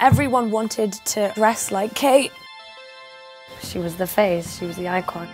Everyone wanted to dress like Kate. She was the face, she was the icon.